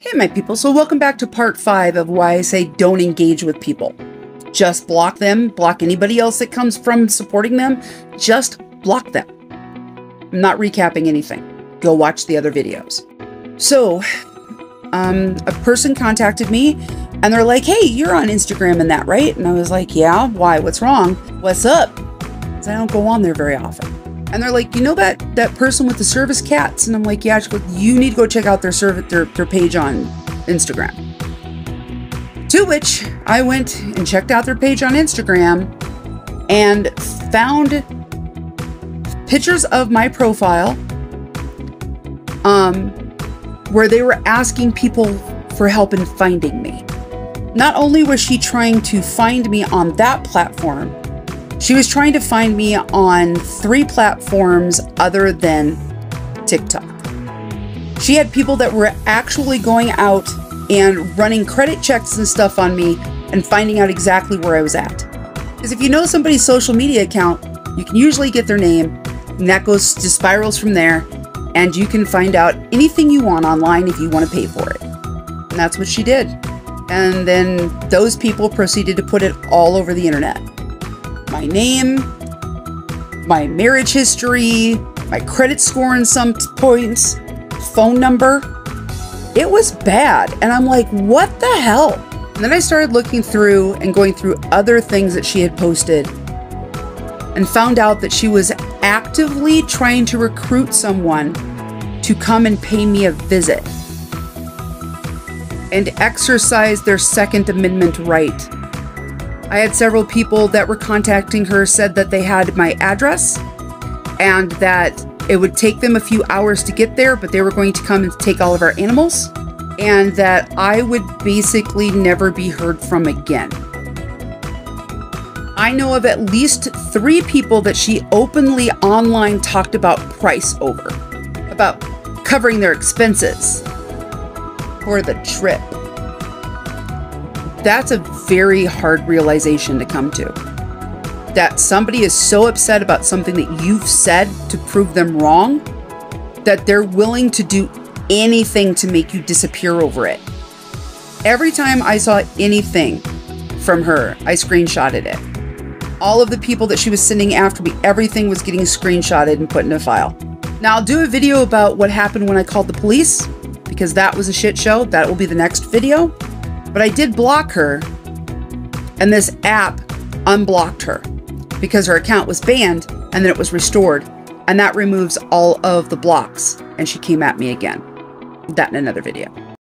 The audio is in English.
Hey, my people. So, welcome back to part five of why I say don't engage with people. Just block them, block anybody else that comes from supporting them. Just block them. I'm not recapping anything. Go watch the other videos. So, um, a person contacted me and they're like, hey, you're on Instagram and that, right? And I was like, yeah, why? What's wrong? What's up? Because I don't go on there very often. And they're like, you know that that person with the service cats? And I'm like, yeah. You need to go check out their service their, their page on Instagram. To which I went and checked out their page on Instagram and found pictures of my profile um, where they were asking people for help in finding me. Not only was she trying to find me on that platform, she was trying to find me on three platforms other than TikTok. She had people that were actually going out and running credit checks and stuff on me and finding out exactly where I was at. Because if you know somebody's social media account, you can usually get their name, and that goes to spirals from there, and you can find out anything you want online if you want to pay for it. And that's what she did. And then those people proceeded to put it all over the internet my name, my marriage history, my credit score in some points, phone number. It was bad. And I'm like, what the hell? And then I started looking through and going through other things that she had posted and found out that she was actively trying to recruit someone to come and pay me a visit and exercise their Second Amendment right I had several people that were contacting her said that they had my address and that it would take them a few hours to get there, but they were going to come and take all of our animals, and that I would basically never be heard from again. I know of at least three people that she openly online talked about price over, about covering their expenses for the trip. That's a very hard realization to come to. That somebody is so upset about something that you've said to prove them wrong that they're willing to do anything to make you disappear over it. Every time I saw anything from her, I screenshotted it. All of the people that she was sending after me, everything was getting screenshotted and put in a file. Now, I'll do a video about what happened when I called the police because that was a shit show. That will be the next video. But I did block her, and this app unblocked her because her account was banned and then it was restored. And that removes all of the blocks. And she came at me again. That in another video.